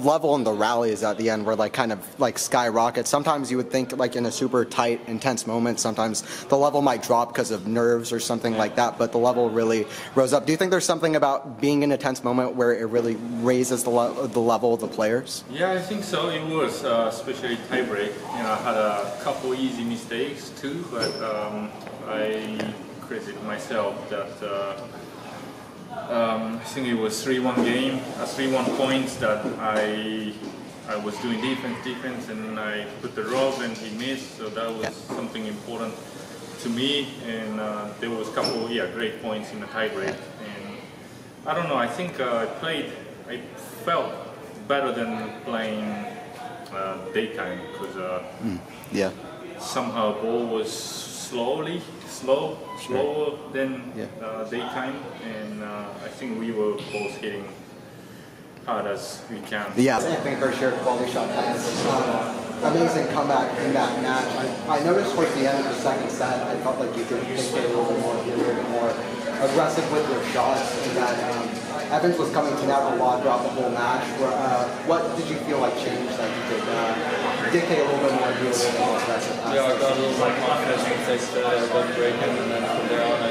the level and the rallies at the end were like kind of like skyrocket. Sometimes you would think like in a super tight, intense moment, sometimes the level might drop because of nerves or something like that, but the level really rose up. Do you think there's something about being in a tense moment where it really raises the, le- the level of the players? Yeah, I think so. It was, uh, especially tiebreak. You know, I had a couple easy mistakes too, but um, I credit myself that. Uh, um, I think it was 3-1 game, a 3-1 points that I I was doing defense, defense, and I put the rub and he missed, so that was yeah. something important to me. And uh, there was a couple, yeah, great points in the tiebreak. And I don't know, I think uh, I played, I felt better than playing uh, daytime because uh, mm, yeah, somehow ball was slowly slow, slower than yeah. uh, daytime, and uh, I think we were both hitting hard as we can. Yeah, I think for sure quality shot plans. Um, amazing comeback in that match. I, I, noticed towards the end of the second set, I felt like you could get a little bit more, be a little bit more aggressive with your shots, and that um, Evans was coming to net a lot throughout the whole match. Where, uh, what did you feel like changed that you could? Uh, dictate a little bit more, be a little bit more aggressive. Yeah, I got a little more confidence the sixth set. I got breaking, and then from there on, I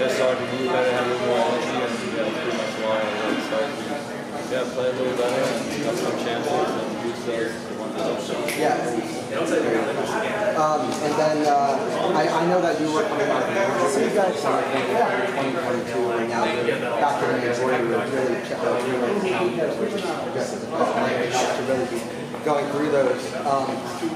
just started to move better, had a little more energy, and yeah, that's pretty much why I started to yeah, play a little better and got some chances and use those one Yeah. Um, and then uh, I, I know that you were coming out of are in 2022 right now. Back to the major, you were really, uh, really, to really be going through those. Um,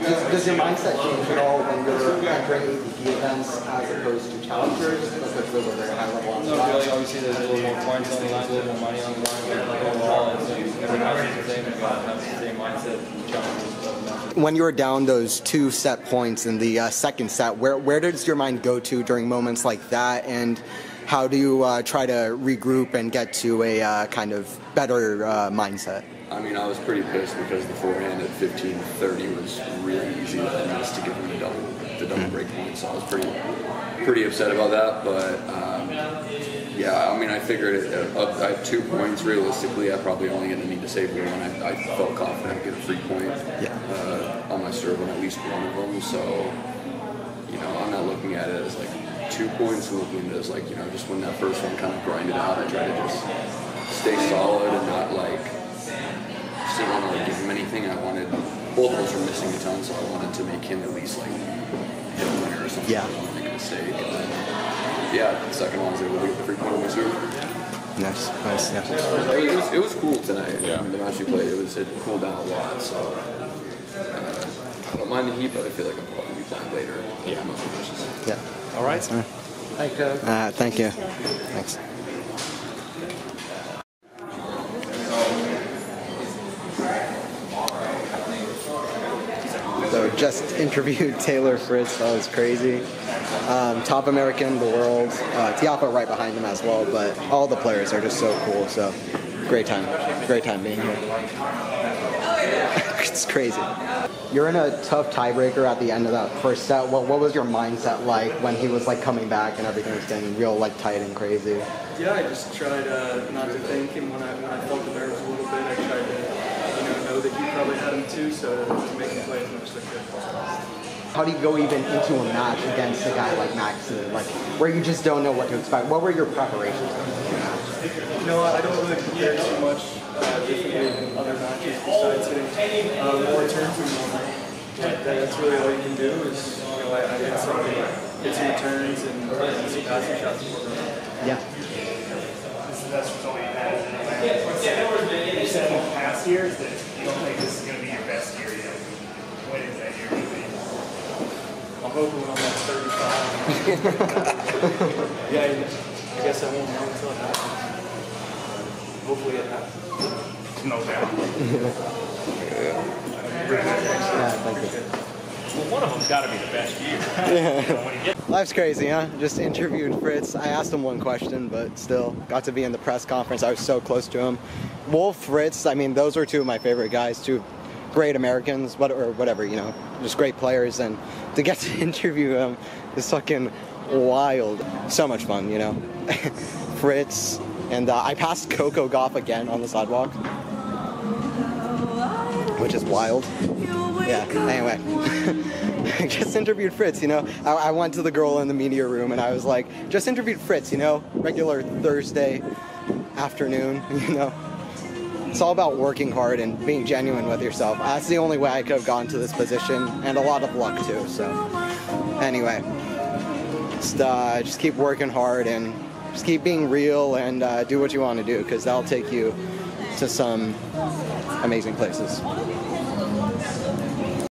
does, does, your mindset change at all when you're entering ATP events as opposed to challengers? Because those are very high level on No, really, obviously there's a little more points on the line, a little more money on the line, but overall, it's, every match is the same, everyone has the same mindset, challenges. When you were down those two set points in the uh, second set, where, where does your mind go to during moments like that? And how do you uh, try to regroup and get to a uh, kind of better uh, mindset? I mean, I was pretty pissed because the forehand at 15-30 was really easy and missed to give him the double, the double break point. So I was pretty, pretty upset about that. But um, yeah, I mean, I figured it, uh, I have two points. Realistically, I probably only going to need to save one. I, I felt confident to get a free point yeah. uh, on my serve on at least one of them. So you know, I'm not looking at it as like two points. I'm looking at it as like you know, just when that first one kind of grinded out, I tried to just stay solid and not like didn't want to like, give him anything. I wanted both of us were missing a ton, so I wanted to make him at least like hit a winner or something. Yeah. I don't make a mistake. And then, yeah, the second one was able to get the free point on my serve. Nice, nice, yeah. It was, it was cool tonight. Yeah. I mean, the match we played, it was it cooled down a lot. So uh, I don't mind the heat, but I feel like I'm probably be playing later. Yeah. Yeah. All right. Thank you. Uh, thank you. Thanks. Just interviewed Taylor Fritz. That was crazy. Um, top American, the world. Uh, Tiafoe right behind him as well. But all the players are just so cool. So great time. Great time being here. it's crazy. You're in a tough tiebreaker at the end of that first set. What, what was your mindset like when he was like coming back and everything was getting real like tight and crazy? Yeah, I just tried uh, not to thank him when I when I felt the nerves a little bit. I tried to know that he probably had him too, so to make him play as much as I could. How do you go even into a match against a guy like Max, like where you just don't know what to expect? What were your preparations? You know, I don't really prepare too much uh, differently than other matches besides hitting uh, more turns than normal. That's really all you can do is, you know, I, I hit some, hit some returns and, and some passing shots. Yeah. This is the best result you've had. You said in past years that don't think this is going to be your best year yet. When is that year going to be? I'm hoping when I'm at 35. yeah, I guess I won't know until it happens. Hopefully it happens. No doubt. yeah, thank you. Well, one of them's got to be the best year. Yeah. Life's crazy, huh? Just interviewed Fritz. I asked him one question, but still got to be in the press conference. I was so close to him. Wolf, Fritz, I mean, those were two of my favorite guys, two great Americans, what, or whatever, you know, just great players. And to get to interview them is fucking wild. So much fun, you know. Fritz, and uh, I passed Coco Gauff again on the sidewalk. Which is wild. Yeah. Anyway, just interviewed Fritz. You know, I, I went to the girl in the media room and I was like, just interviewed Fritz. You know, regular Thursday afternoon. You know, it's all about working hard and being genuine with yourself. That's the only way I could have gotten to this position, and a lot of luck too. So, anyway, just uh, just keep working hard and just keep being real and uh, do what you want to do because that'll take you to some amazing places.